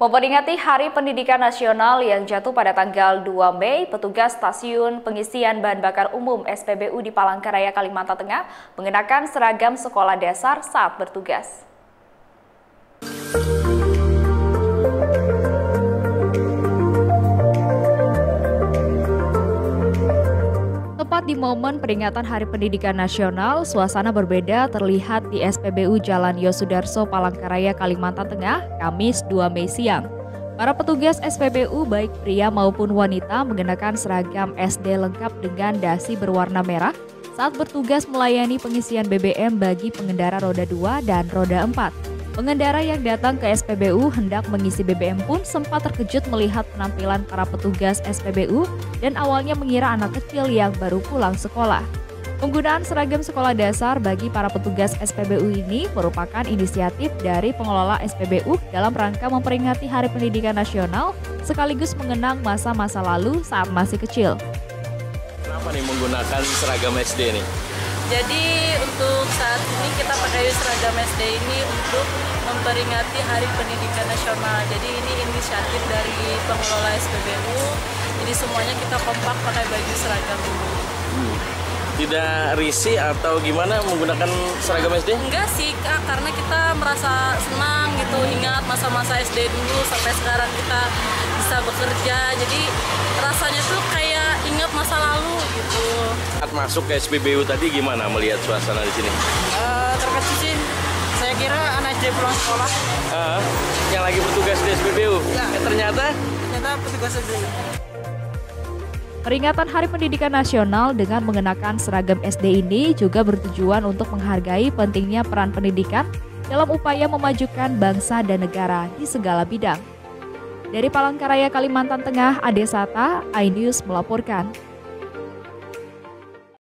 Memperingati Hari Pendidikan Nasional yang jatuh pada tanggal 2 Mei, petugas stasiun pengisian bahan bakar umum SPBU di Palangkaraya, Kalimantan Tengah mengenakan seragam sekolah dasar saat bertugas. Tepat di momen peringatan Hari Pendidikan Nasional, suasana berbeda terlihat di SPBU Jalan Yosudarso, Palangkaraya, Kalimantan Tengah, Kamis 2 Mei siang. Para petugas SPBU baik pria maupun wanita mengenakan seragam SD lengkap dengan dasi berwarna merah saat bertugas melayani pengisian BBM bagi pengendara roda 2 dan roda 4. Pengendara yang datang ke SPBU hendak mengisi BBM pun sempat terkejut melihat penampilan para petugas SPBU dan awalnya mengira anak kecil yang baru pulang sekolah. Penggunaan seragam sekolah dasar bagi para petugas SPBU ini merupakan inisiatif dari pengelola SPBU dalam rangka memperingati Hari Pendidikan Nasional sekaligus mengenang masa-masa lalu saat masih kecil. Kenapa nih menggunakan seragam SD nih? Jadi untuk saat ini kita pakai seragam SD ini untuk memperingati Hari Pendidikan Nasional. Jadi ini inisiatif dari pengelola SPBU. Jadi semuanya kita kompak pakai baju seragam ini. Hmm. Tidak risih atau gimana menggunakan seragam SD? Enggak sih kak, karena kita merasa senang gitu. Ingat masa-masa SD dulu sampai sekarang kita bisa bekerja. Jadi rasanya tuh kayak ingat masa lalu masuk ke SPBU tadi gimana melihat suasana di sini? Uh, terkejut sih. Saya kira anak SD pulang sekolah. Uh, yang lagi bertugas di SPBU. Ya. Eh, ternyata? Ternyata petugas SPBU. Peringatan Hari Pendidikan Nasional dengan mengenakan seragam SD ini juga bertujuan untuk menghargai pentingnya peran pendidikan dalam upaya memajukan bangsa dan negara di segala bidang. Dari Palangkaraya, Kalimantan Tengah, Ade Sata, iNews melaporkan.